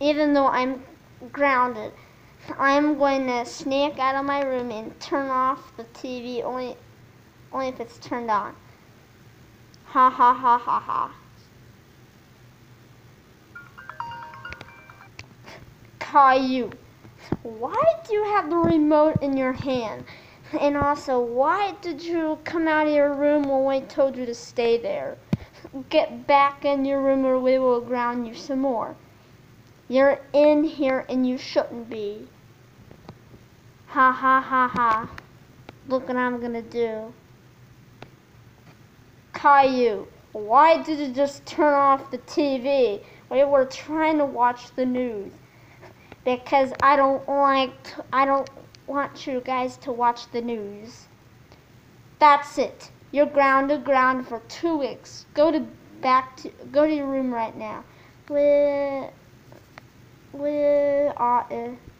even though I'm grounded. I'm going to sneak out of my room and turn off the TV only, only if it's turned on. Ha ha ha ha ha. Caillou, why do you have the remote in your hand? And also, why did you come out of your room when we told you to stay there? Get back in your room or we will ground you some more. You're in here and you shouldn't be. Ha ha ha ha. Look what I'm gonna do. Caillou, why did you just turn off the TV? We were trying to watch the news. Because I don't like, to, I don't want you guys to watch the news. That's it. You're grounded, grounded for two weeks. Go to back to, go to your room right now. Where, uh,